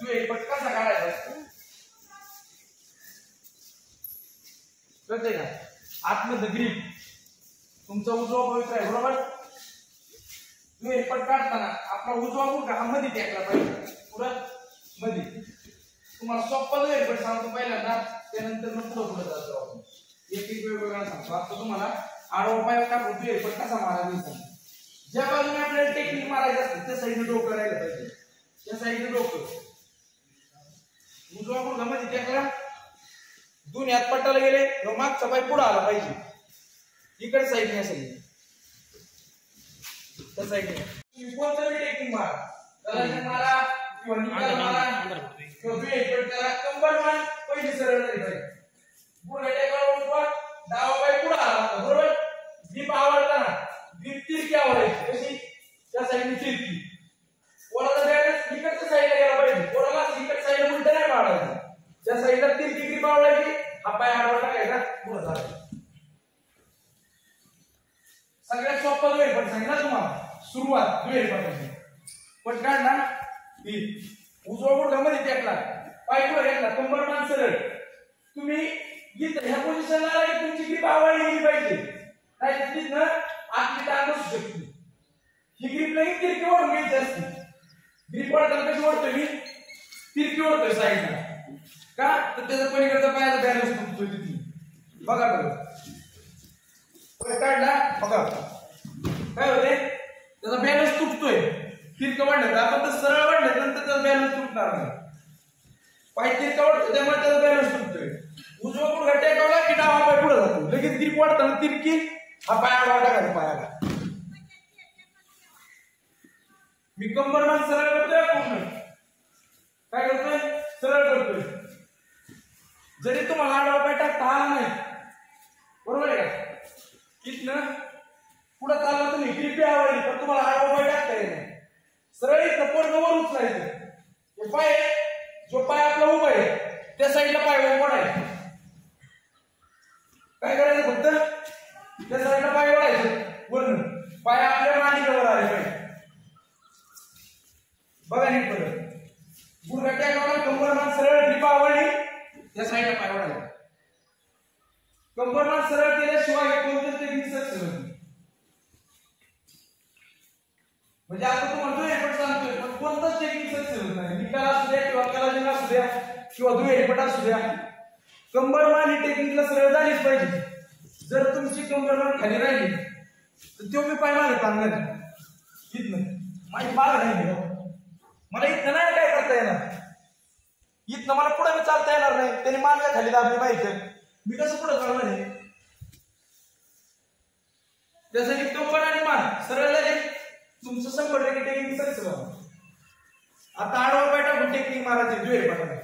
दुहेरीपट कसा काढायचा कळते का? आतमध्ये ग्रीप तुमचा उजवा पवित्र आहे बरोबर? दुहेरीपट काढताना आपला उजवा मुलगा हा मध्ये टेकला पाहिजे. पुढं मध्ये तुम्हाला सोप्पा दुहेरीपट सांगतो पहिल्यांदा. त्यानंतर मग पुढं पुढे जातो आपण. एक एक वेगवेगळा सांगतो. आता तुम्हाला आडवा पाय टाकून दुहेरीपट कसा मारायचा सांगतो. ज्या बाजूने आपल्याला टेक्निक मारायचं असतं त्या साईडने डोकं राहिलं पाहिजे. त्या साईडने डोकं. उजवा मुलगा मध्ये टेकला दोन्ही हात पट्टाला गेले तर मागचा पाय पुढे आला पाहिजे. इकडे साईडने असेल. त्या साईडने कोणतं बी टेकिंग मारा. किंवा निकाल मारा. किंवा बेट करा. कंबर मान पहिली सरळ पाहिजे टेकाला उजवा डावा पाय पुढे आला. बरोबर? दीप आवडताना. दीप तिरकी आवडायची. कशी? त्या साईडने तिरकी. कोणाला बॅलन्स इकडच्या साईडला गेला पाहिजे. कोणाला इकडच्या साईडला उलट नाही पाडायचं ज्या साईडला तीन डिग्री आवडायची हा पाय आडवा टाकायचा पुढे झाला सगळ्यात सोपा दुहेरी पण सांगितलं तुम्हाला सुरुवात दुहेरी पटायची पण काढला ही उजवा गुडघा मध्ये टेकला पाय पुढे घेतला कंबर मान सरळ. तुम्ही इथं ह्या पोझिशनला आला की तुमची ग्रीप आवडली गेली पाहिजे. नाही तर तिथनं आतली टांग बसू शकते. ही ग्रीप लगेच तिरकी ओढून घ्यायची असते. ग्रीप ओढताना कशी ओढतोय मी? तिरकी ओढतोय साईडला. का? तर त्याचा पलीकडचा पायाचा बॅलन्स तुटतोय तिथे. बघा बरं. काढला? बघा. काय होते त्याचा बॅलन्स तुटतोय. तिरकं वाढलं आपण तर सरळ वाढलं नंतर त्याचा बॅलन्स तुटणार नाही. पाय तिरका वाढतो त्यामुळे त्याचा बॅलन्स तुटतोय. उजवा पुढे टेकवला की डावा पाय पुढे जातो. लगेच तिरकी वाढताना तिरकी हा पाय आडवा टाकायचा पायाला. मी कंबर सरळ करतोय पूर्ण काय करतोय? सरळ करतोय. जरी तुम्हाला आडवा पाय टाकता आला नाही बरोबर आहे का? इथनं पुढे चालला तुम्ही ग्रिपी आवडली पण तुम्हाला आडवा पाय टाकता येत नाही. सरळ इथं पोरग वर उचलायचं हे पाय जो पाय आपला उभा आहे त्या साईडला पाय वर काय करायचं फक्त? त्या साईडला पाय वडायचं वरून. पाय आपल्या मांडीवर आले पाहिजे. बघा नीट बरं. गुडघा टेकावला कंबर मान सरळ टिपा आवडली त्या साईडला पाय ओढायचा कंबर सरळ केल्याशिवाय कोणतं ते सक्सेस सरळ म्हणजे आता तू म्हणतोय पण सांगतोय पण कोणतंच टेक्निक सक्सेस नाही. निकाल असू द्या किंवा कलाजिंग असू द्या किंवा दुहेरीपट असू द्या. कंबरमान ही टेक्निकला सरळ झालीच पाहिजे. जर तुमची कंबरमान खाली राहिली तर तो मी पाय मागे ताणणार इथनं माझी माग राहिली. मला इथं नाही काय करता येणार? इथनं मला पुढे मी चालता येणार नाही. त्याने मानल्या खाली दाबली माहिती मी कसं पुढे चालणार आहे? त्यासाठी पण आणि मान. सरळ झाले. तुमचं शंभर टक्के टेक्निक सक्सेस आता आडवा पाय टाकून टेक्निक मारायची दुहेरी पाठवा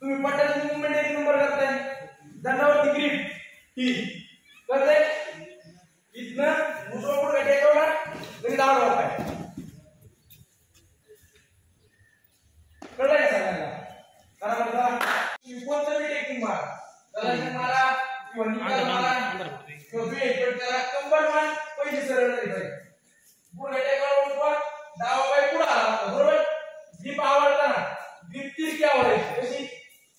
तुम्ही पटाची मुवमेंट एक नंबर करताय. दंडावरती ग्रीप ही. करताय. इथनं उजवा पुढे टेकवला. लगेच आडवा पाय. कळलं का सगळ्यांना करा बरं जरा. तुम्ही कोणतं बी टेकिंग मारा गलाजन मारा किंवा निकाल मारा. किंवा बेट करा कंबर मान पहिली सरळ पाहिजे. पुढे डावा पाय पुढे आला बरोबर? दीप आवडताना दीप तिरकी आवडायची. कशी?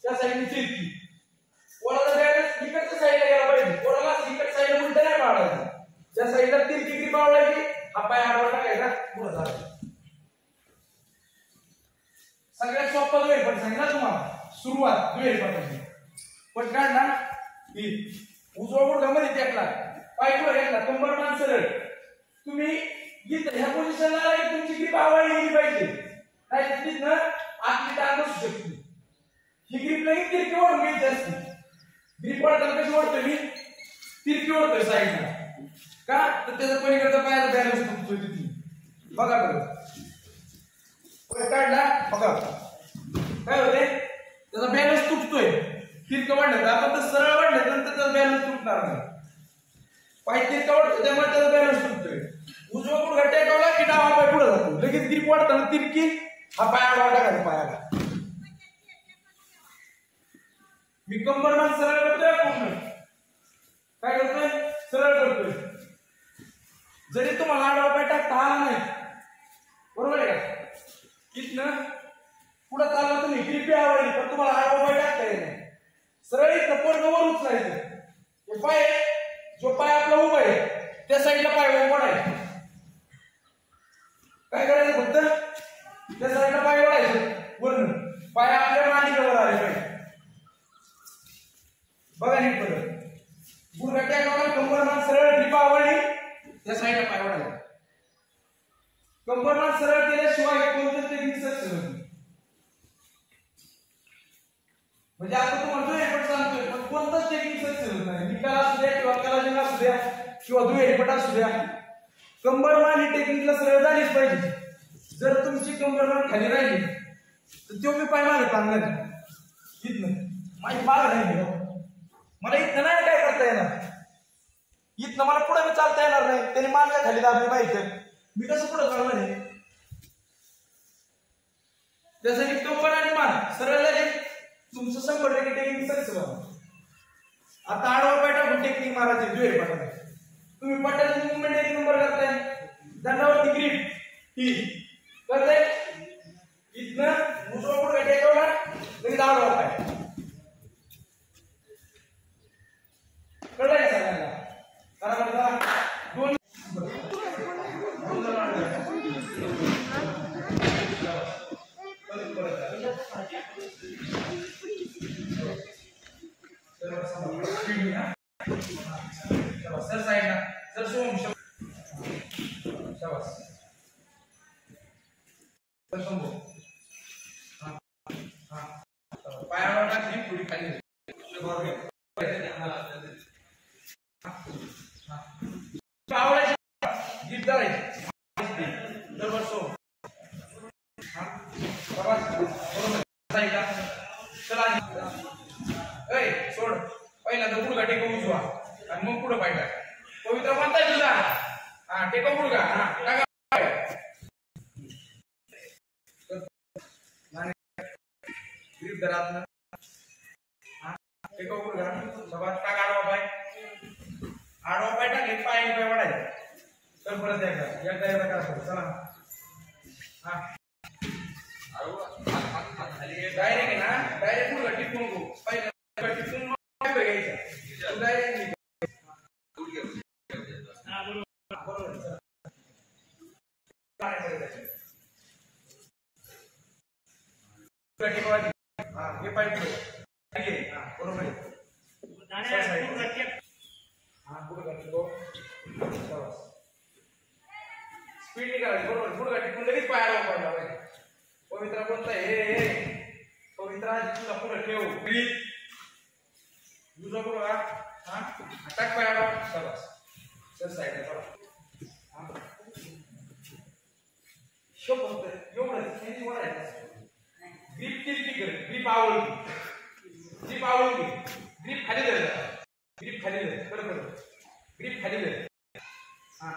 त्या साईडने तिरकी. कोणाला इकडच्या साईडला गेला पाहिजे. कोणाला? इकडच्या साईडला उलट नाही पाडायचं ज्या साईडला तिरकी ग्रीप आवडायची हा पाय आडवा टाकायचा पुढे जायचा सगळ्यात सोपा दुहेरी पण सांगितलं तुम्हाला सुरुवात दुहेरी पटाची पण काढला ही उजवा गुडघा मध्ये टेकला पाय पुढे घेतला कंबर मान सरळ. तुम्ही इथं ह्या पोझिशनला आला की तुमची ग्रीप आवडली गेली पाहिजे. नाही तर तिथनं आपली टांग बसू शकते. ही ग्रीप नाही तिरकी ओढून घ्यायची असते. ग्रीप ओढताना कशी ओढतो मी? तिरकी ओढतोय साईडला का? तर त्याचा पलीकडचा पायाला बॅलन्स तुटतोय तिथे बघा बरं. काढला बघा. काय होते त्याचा बॅलन्स तुटतोय. तिरकं वाढलं आपण तर सरळ वाढलं नंतर त्याचा बॅलन्स तुटणार नाही. पाय तिरका वाढतो त्यामुळे त्याचा बॅलन्स तुटतोय. उजवा गुडघा टेकवला की डावा पाय पुढे जातो. लगेच ग्रीप वाढताना तिरकी हा पाय आडवा टाकायचा पायाला. मी कंबर मान सरळ करतोय पूर्ण. काय करतोय? सरळ करतोय. जरी तुम्हाला आडवा पाय टाकता आला नाही. बरोबर आहे का? इथनं पुढे चालला तुम्ही ग्रीपी आवडली पण तुम्हाला हा मोबाईल टाकता येत नाही. सरळ इथं वर उचलायचं हे पाय जो पाय आपला उभा आहे त्या साईडला पाय ओढायचं. काय करायचं फक्त? त्या साईडला पाय ओढायचं वरून. पाय आपल्या मांडीवर आले पाहिजे. बघा नीट बघा गुडघा टेकावला कंबरमान सरळ ड्रीप आवडली त्या साईडला पाय ओढायचा कंबरमान सरळ केल्याशिवाय हे कोणतं टेक्निक सक्सेस होत नाही. म्हणजे आता तू म्हणतोय पण सांगतोय पण कोणतंच टेक्निक सक्सेस होत नाही निकाल असू द्या किंवा कलाजिंग असू द्या किंवा दुहेरीपट असू द्या. कंबरमान ही टेक्निकला सरळ झालीच पाहिजे. जर तुमची कंबरमान खाली राहिली तर तो मी पाय मागे चांगला इथनं. माझी माग राहिली मला इथनं नाही काय करता येणार. इथनं मला पुढे मी चालता येणार नाही. त्याने मागच्या खाली दाबली माहिती मी कसं पुढे चालणार आहे? त्यासाठी कंबर आणि मान सरळ झाली. तुमचं शंभर टक्के टेक्निक सक्सेस आता आडवा पाय टाकून टेक्निक मारायची दुहेरी पाठाने तुम्ही पटाची मुवमेंट एक नंबर करताय. दंडावरती ग्रीप ही. करताय. इथनं उजवा पुढे टेकवला लगेच आडवा पाय कळलंय सगळ्यांना? करा बरं जरा. दोन दोन जण आले. परत परत सर समोर. स्पीड घ्या. शाबास. सर साईडला सर सोम शाबास सर समोर हा हा शाबास. पायावर टाकली पुढे खाली घे. बरोबर आहे. पावलाची जीप धरायची बरोबर सो हा शाबास. बरोबर साईडला चला ऐ सोड. पहिल्यांदा गुडघा टेको उजवा आणि मग पुढे पाहिजे पवित्र म्हणताय तुझा. हा टेकव गुडघा हा टाका पाय. नाही. ग्रीप धरा आतनं. हा टेको गुडघा शाबास टाक आडवा पाय आडवा पाय टाक एक पाय पाय वाढायचा तर परत एकदा एकदा एकदा करा चला हा डायरेक्ट आहे ना डायरेक्ट पुढे टिपून नको पहिला टिपून मग पाय घ्यायचा डायरेक्ट बरोबर चला. काय करायचं? पुढे टिकवायची. हा, हे पाय पुढे. घे. हा, बरोबर आहे. हा, पुढे घाल, टिकव. शाबास. स्पीड नाही करायची बरोबर पुढे गाठी पुढे लगेच पायाला पडला पाहिजे पवित्रा बोलताय हे हे पवित्रा तुला पुढे ठेव ब्रीथ तुझा हा अटॅक टाक पायाला शाबास सर साईडला चला. हा. शोक होतं एवढंच. यांची वाढायचं ग्रीप केली की ग्रीप आवडली ग्रीप आवडली ग्रीप खाली धर. ग्रीप खाली धर. बरं ग्रीप खाली हा.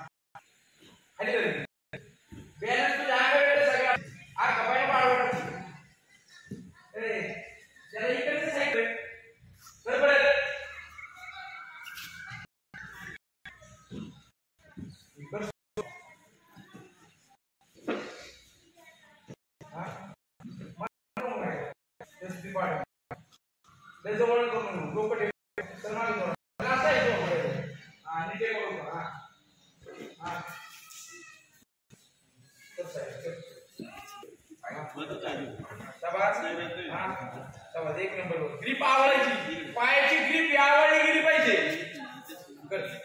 खाली धर बॅलन्स तुझ्या अंगाकडे सगळा आ कपायला पाडवत अरे त्याला इकडचे साईड बरं बरं इकडं हा मारून काय जास्ती पाड लय जवळ करू नको डोकं ठेव तर मागे करू असं आहे तो हा आणि ते करू हा हा तसं आहे, तसं. शाबास. हा. शाबास, एक नंबर वर. ग्रीप आवडायची पायाची ग्रीप आवडली गेली पाहिजे कर.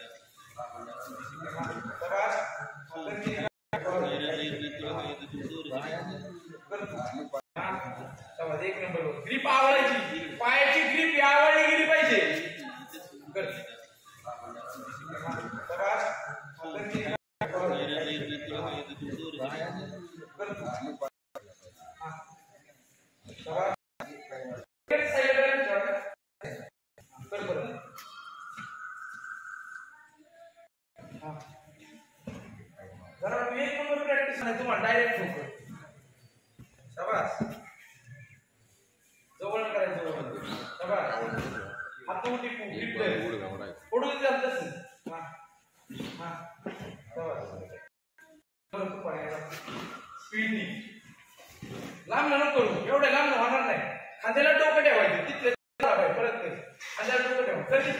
जरा विवेक म्हणून प्रॅक्टिस नाही तुम्हाला डायरेक्ट फोकस शाबास. जवळ करायचं जवळ शाबास. हात मोठी फोडू दिली जात हा. हा. शाबास. स्पीडनी लांब न. करू. एवढे लांब होणार नाही. खांद्याला डोकं ठेवायचं. तिथले परत खांद्याला डोकं ठेवा. कधी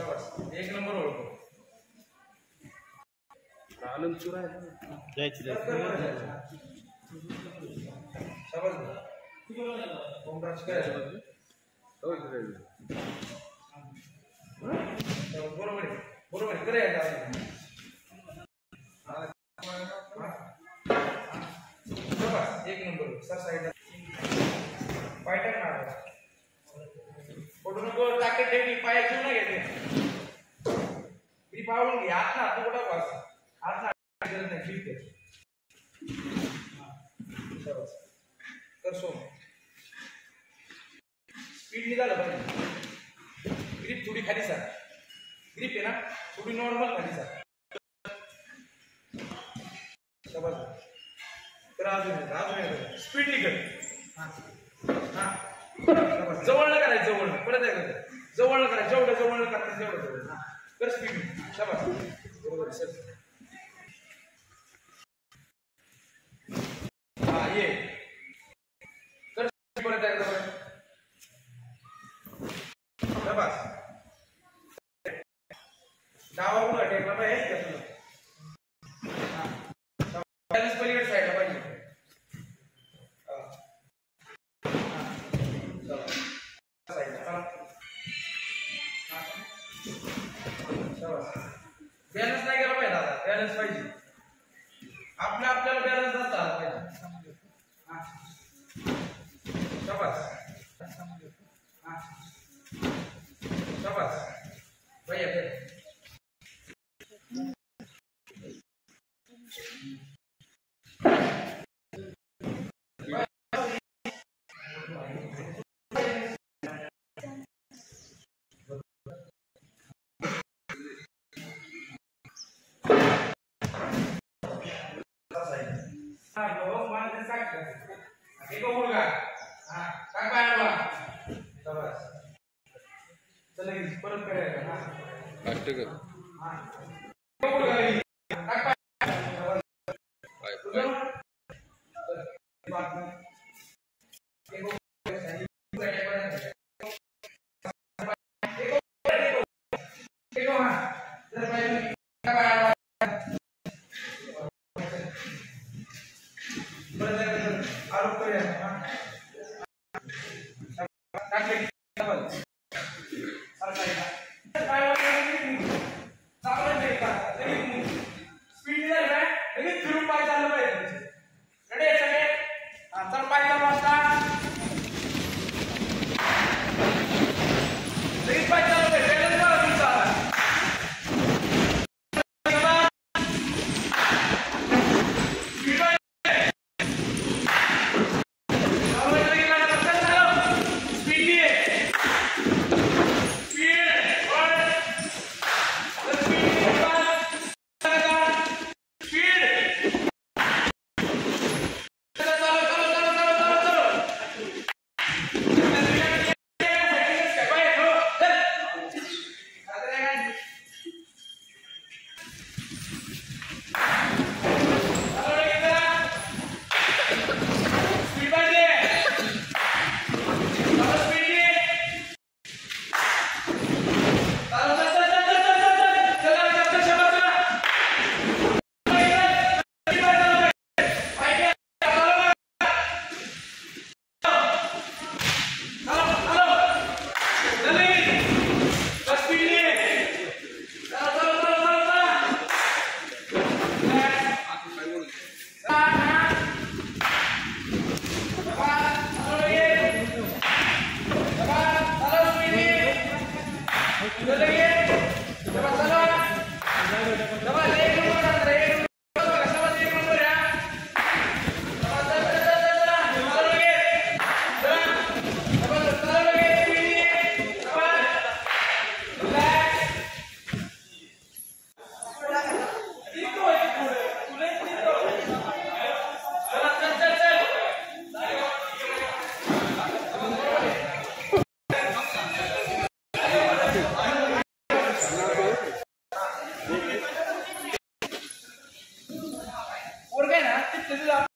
एक नंबर ओळखो. आनंद चुरा जायची शाबास काय बरोबर आहे बरोबर आहे. करे एक नंबर. सर साईडला पायटा फोटो नंबर टाकेट पाय घेऊन పావులు యాత్ర అది కూడా వరుస అట్లా ఫీల్ कर सो स्पीड निघालं पाहिजे ग्रीप थोडी खाली सर. ग्रीप आहे ना? थोडी नॉर्मल खाली सर. तर अजून अजून स्पीड निघत हां. जवळ करायचं जवळ. परत जवळ करायचं. जेवढं जवळ करता तेवढं जवळ. कर स्पीड शाबास Thank you. येणार